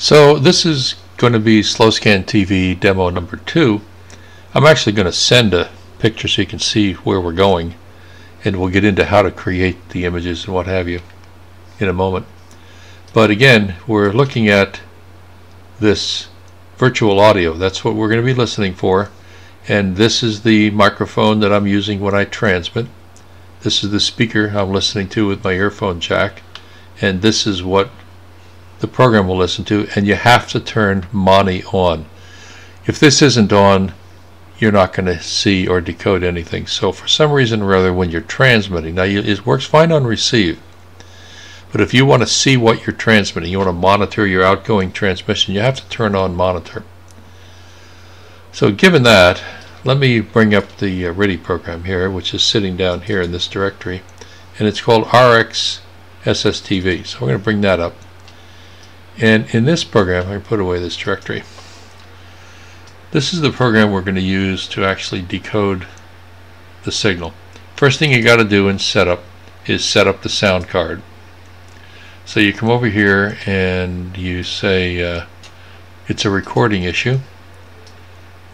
So this is going to be SlowScan TV demo number two. I'm actually going to send a picture so you can see where we're going and we'll get into how to create the images and what have you in a moment. But again, we're looking at this virtual audio. That's what we're going to be listening for. And this is the microphone that I'm using when I transmit. This is the speaker I'm listening to with my earphone jack. And this is what the program will listen to. And you have to turn Moni on. If this isn't on, you're not going to see or decode anything. So for some reason or other, when you're transmitting, now you, it works fine on receive, but if you want to see what you're transmitting, you want to monitor your outgoing transmission, you have to turn on monitor. So given that, let me bring up the uh, program here, which is sitting down here in this directory, and it's called RX SSTV. So we're going to bring that up. And in this program, I put away this directory. This is the program we're going to use to actually decode the signal. First thing you got to do in setup is set up the sound card. So you come over here and you say uh, it's a recording issue.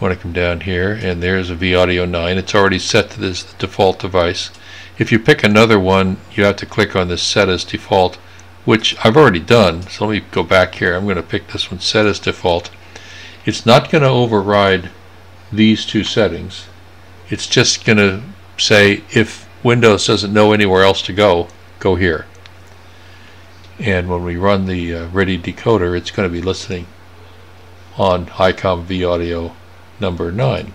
Want to come down here and there's a V-Audio 9. It's already set to this default device. If you pick another one, you have to click on this set as default, which I've already done. So let me go back here. I'm going to pick this one, set as default. It's not going to override these two settings. It's just going to say if Windows doesn't know anywhere else to go, go here and when we run the uh, RTTY decoder it's going to be listening on HiCom Audio number 9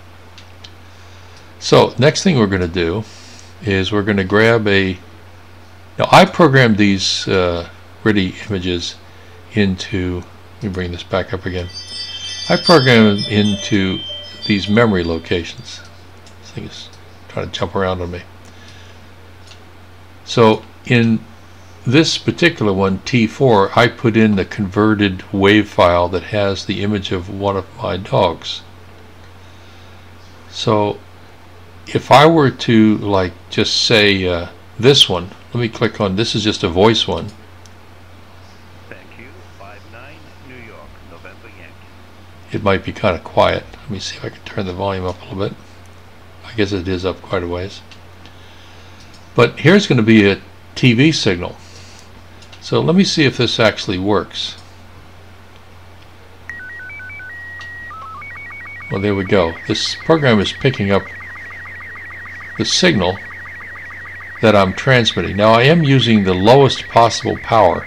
so next thing we're going to do is we're going to grab a now I programmed these uh, RTTY images into let me bring this back up again I programmed them into these memory locations this thing is trying to jump around on me so in this particular one, T4, I put in the converted wave file that has the image of one of my dogs. So if I were to like just say uh, this one, let me click on, this is just a voice one. It might be kind of quiet. Let me see if I can turn the volume up a little bit. I guess it is up quite a ways. But here's going to be a TV signal. So let me see if this actually works. Well, there we go. This program is picking up the signal that I'm transmitting. Now, I am using the lowest possible power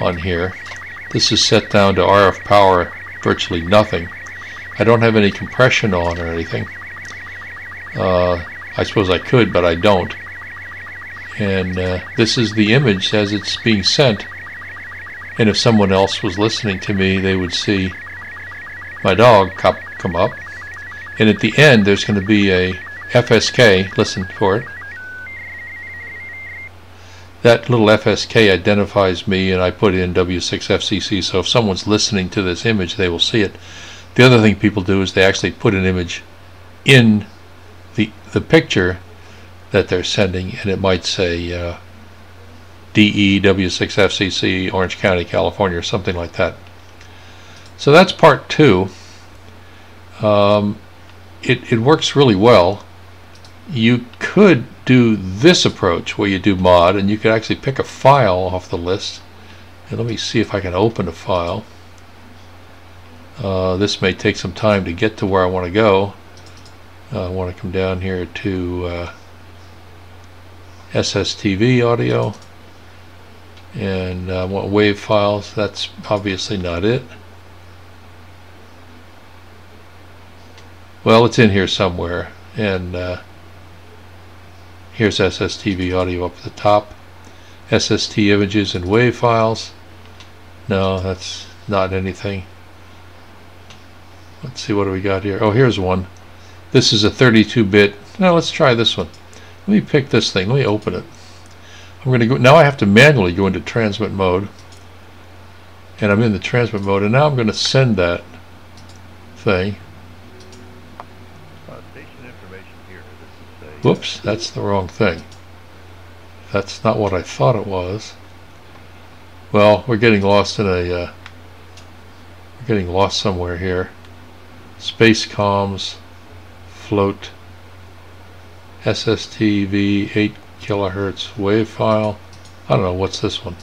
on here. This is set down to RF power, virtually nothing. I don't have any compression on or anything. Uh, I suppose I could, but I don't and uh, this is the image as it's being sent and if someone else was listening to me they would see my dog come up and at the end there's going to be a FSK listen for it that little FSK identifies me and I put in W6FCC so if someone's listening to this image they will see it the other thing people do is they actually put an image in the the picture that they're sending, and it might say uh, DEW6FCC, Orange County, California, or something like that. So that's part two. Um, it, it works really well. You could do this approach where you do mod, and you could actually pick a file off the list. And let me see if I can open a file. Uh, this may take some time to get to where I want to go. Uh, I want to come down here to uh, SSTV audio and I uh, want files that's obviously not it well it's in here somewhere and uh, here's SSTV audio up at the top SST images and WAV files no that's not anything let's see what do we got here oh here's one this is a 32-bit now let's try this one let me pick this thing. Let me open it. I'm going to go. Now I have to manually go into transmit mode. And I'm in the transmit mode. And now I'm going to send that thing. Uh, Whoops, that's the wrong thing. That's not what I thought it was. Well, we're getting lost in a uh, getting lost somewhere here. Space comms, float, SSTV, 8 kilohertz wave file. I don't know, what's this one?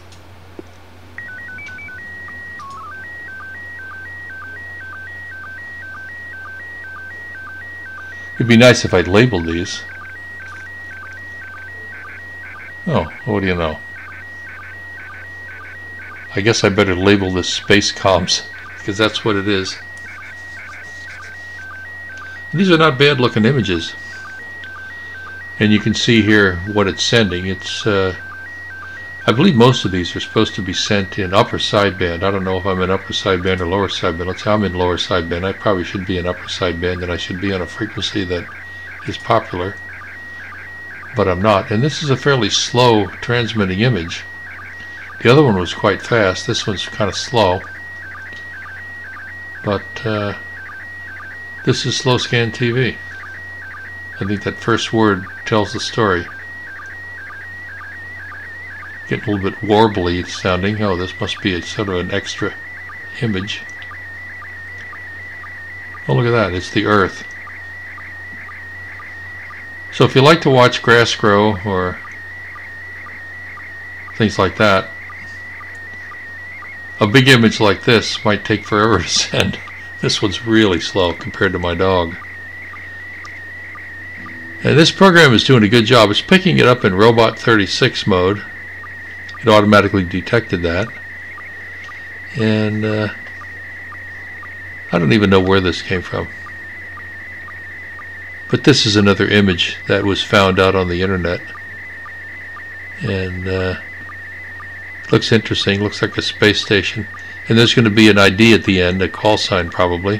It'd be nice if I'd labeled these. What do you know? I guess I better label this space comms because that's what it is. These are not bad looking images. And you can see here what it's sending. It's, uh, I believe most of these are supposed to be sent in upper sideband. I don't know if I'm in upper sideband or lower sideband. Let's say I'm in lower sideband. I probably should be in upper sideband and I should be on a frequency that is popular. But I'm not. And this is a fairly slow transmitting image. The other one was quite fast. This one's kind of slow. But uh, this is slow scan TV. I think that first word tells the story. Getting a little bit warbly sounding. Oh, this must be a sort of an extra image. Oh, look at that. It's the Earth. So if you like to watch grass grow or things like that, a big image like this might take forever to send. This one's really slow compared to my dog. And this program is doing a good job. It's picking it up in Robot 36 mode. It automatically detected that. And uh, I don't even know where this came from. But this is another image that was found out on the internet. And uh, Looks interesting. Looks like a space station. And there's going to be an ID at the end, a call sign probably.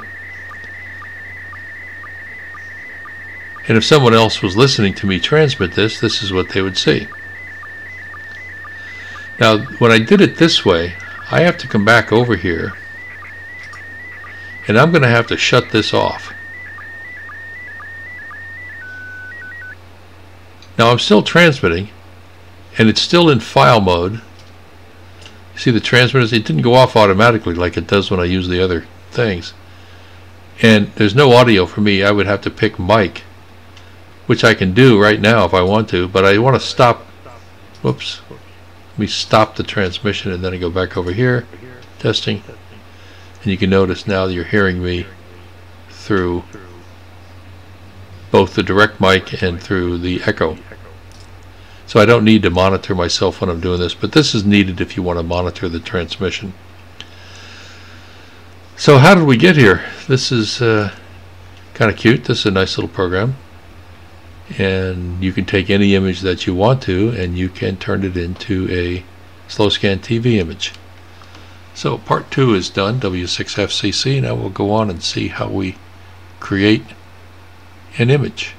And if someone else was listening to me transmit this, this is what they would see. Now, when I did it this way, I have to come back over here and I'm going to have to shut this off. Now I'm still transmitting and it's still in file mode see the transmitters, it didn't go off automatically like it does when I use the other things. And there's no audio for me. I would have to pick mic, which I can do right now if I want to, but I want to stop. Whoops. Let me stop the transmission and then I go back over here, testing. And you can notice now you're hearing me through both the direct mic and through the echo. So I don't need to monitor myself when I'm doing this, but this is needed if you want to monitor the transmission. So how did we get here? This is uh, kind of cute. This is a nice little program. And you can take any image that you want to and you can turn it into a slow scan TV image. So part two is done, W6FCC. Now we'll go on and see how we create an image.